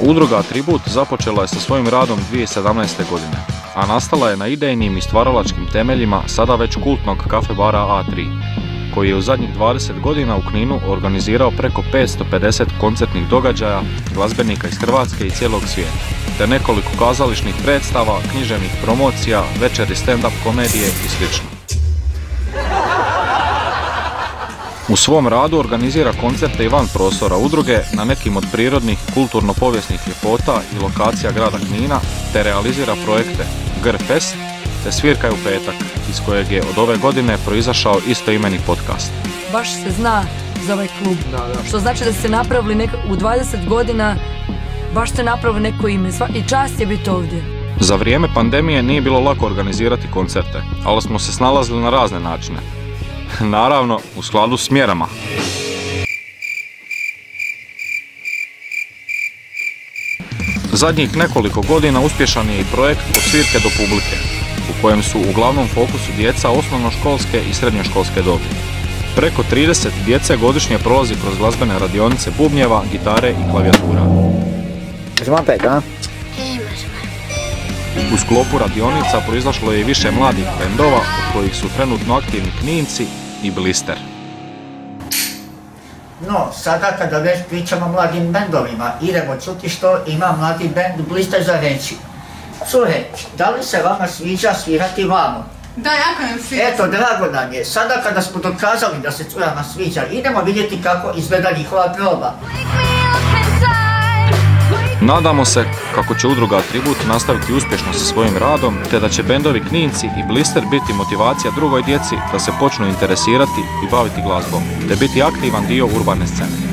Udruga Atribut započela je sa svojim radom 2017. godine, a nastala je na idejnim i stvaralačkim temeljima sada već kultnog kafe bara A3, koji je u zadnjih 20 godina u Kninu organizirao preko 550 koncertnih događaja, glazbenika iz Hrvatske i cijelog svijeta, te nekoliko kazališnih predstava, književnih promocija, večeri stand-up komedije i sl. U svom radu organizira koncerte i van prostora udruge na nekim od prirodnih kulturno-povijesnih ljepota i lokacija grada Knina, te realizira projekte Gr Fest te Svirkaj u petak, iz kojeg je od ove godine proizašao istoimeni podcast. Baš se zna za ovaj klub. Što znači da ste napravili u 20 godina, baš ste napravili neko ime i čast je biti ovdje. Za vrijeme pandemije nije bilo lako organizirati koncerte, ali smo se snalazili na razne načine. Naravno, u skladu s mjerama. Zadnjih nekoliko godina uspješan je i projekt od svirke do publike, u kojem su u glavnom fokusu djeca osnovnoškolske i srednjoškolske dobi. Preko 30 djece godišnje prolazi kroz glazbene radionice bubnjeva, gitare i klavijatura. U sklopu radionica proizašlo je i više mladih bendova, od kojih su trenutno aktivni Kninci i Blister. No, sada kada već pričamo o mladim bendovima, idemo čuti što ima mladi bend Blister za reći. Cure, da li se vama sviđa svirati vamo? Da, jako nam sviđa. Eto, drago nam je. Sada kada smo dokazali da se curama sviđa, idemo vidjeti kako izgleda njihova proba. Nadamo se kako će udruga Atribut nastaviti uspješno sa svojim radom, te da će bendovi Kninci i Blister biti motivacija drugoj djeci da se počnu interesirati i baviti glazbom, te biti aktivan dio urbane scene.